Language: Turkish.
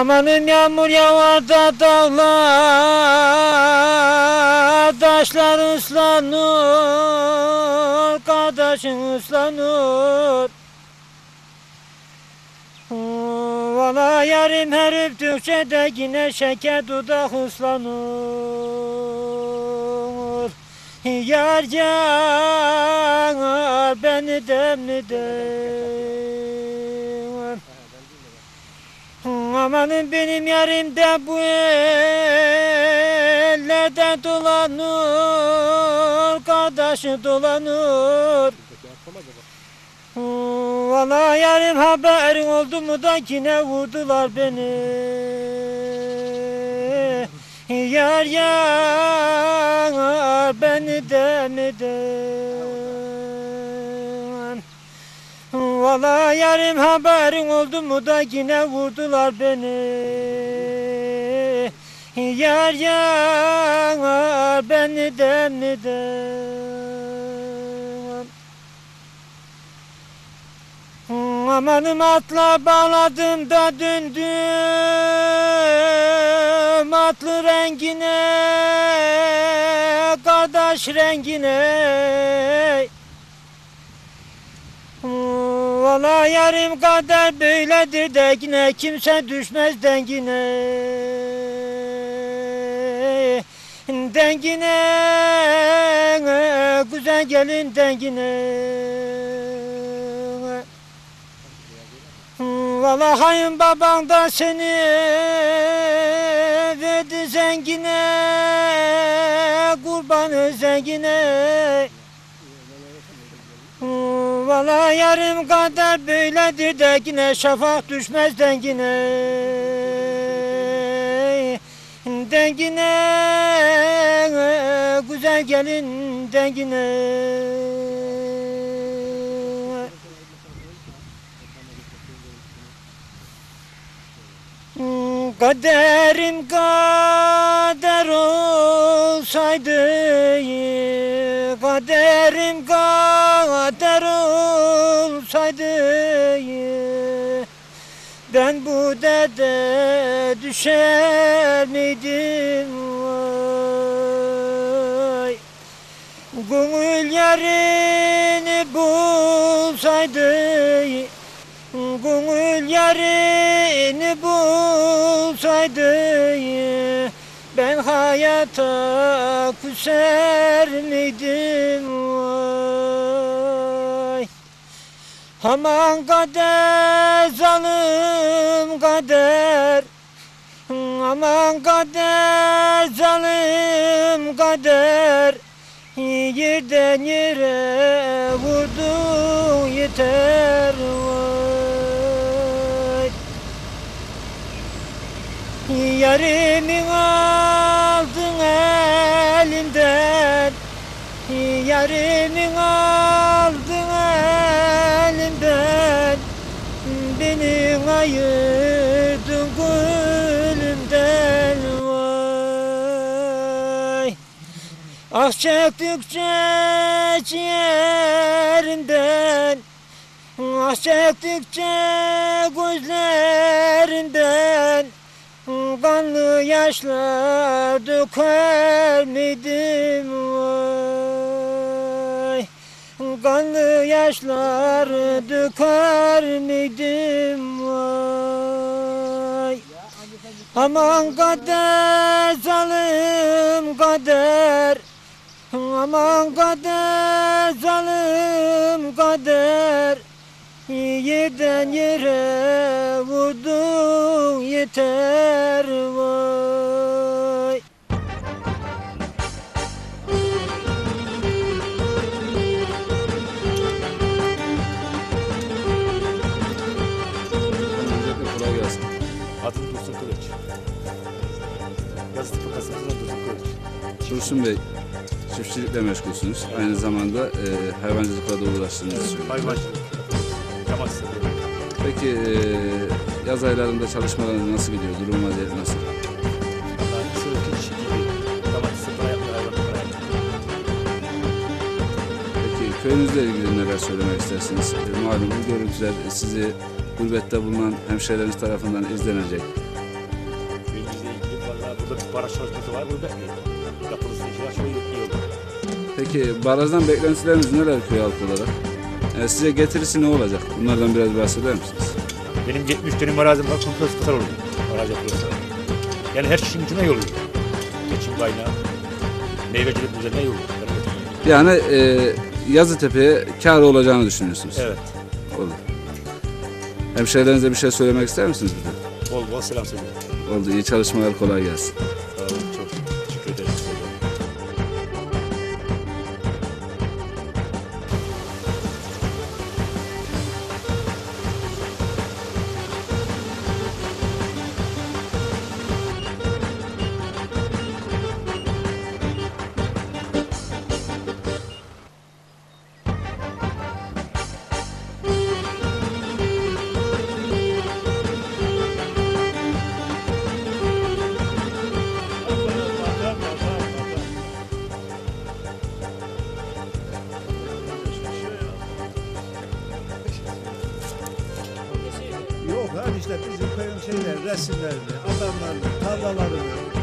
Amanın yağmur yağar da dağlar. Taşlar ıslanır Kardeşin ıslanır. Valla yarım her öptükçe de yine şeker dudak ıslanır. Yar yar beni demliden Amanın benim yarim de bu ellerde dolanır Kardeşi dolanır. Valla yarım haberin oldu mu da yine vurdular beni. Yar yar beni demeden Valla yarım haberin oldu mu da yine vurdular beni. Yar yar beni demeden Amanım atla bağladım da döndüm. Atlı rengine Kardeş rengine Valla yarım kader böyledir de yine kimse düşmez dengine. Dengine güzel gelin dengine. Valla hayın baban da seni verdi zengine Kurbanı zengine Valla yarım kadar böyledir de yine şafak düşmez dengine. Dengine güzel gelin dengine. Kaderim kader olsaydı Kaderim kader olsaydı Ben bu derde düşer miydim vay! Gönül yerini bulsaydı Gönül yerini bulsaydı Ben hayata küser miydim? Vay Aman kader zalim kader. Aman kader zalim kader. Yerden yere vurdu yeter vay. Yarımı aldın Beni ayırdın gülümden vay. Ah çektikçe ciğerimden Ah çektikçe gözlerinden Kanlı yaşlar döker miydim vay. Kanlı yaşlar döker miydim vay Aman kader zalim kader. Aman kader zalim kader. Yerden yere vurdun yeter vay Dursun Bey, çiftçilikle meşgulsünüz. Aynı zamanda e, hayvancılıkla da uğraştığınızı söylüyorsunuz. Hayvancılık. Camaat Peki e, yaz aylarında çalışmalarınız nasıl gidiyor? Durum vaziyeti nasıl? Valla. Peki köyünüzle ilgili neler söylemek istersiniz? E, malum bu görüntüler sizi gurbette bulunan hemşehrileriniz tarafından izlenecek. baraj çalışması var. Bekliyorum. Peki barajdan beklentileriniz neler köy halkı olarak? Yani size getirisi ne olacak? Bunlardan biraz bahseder misiniz? Benim 70 dönüm arazim var. Komple sıkıntı olur. Baraj yapılırsa. Yani her kişinin içine yol olur. Geçim kaynağı. Meyvecilik üzerine yol olur. Yani e, Yazıtepe'ye kar olacağını düşünüyorsunuz. Evet. Olur. Hemşehrilerinize bir şey söylemek ister misiniz? Bol bol selam söylüyorum. Oldu. İyi çalışmalar. Kolay gelsin. Abi işte bizim köyün şeyler, resimlerini, adamlarını, tarlalarını.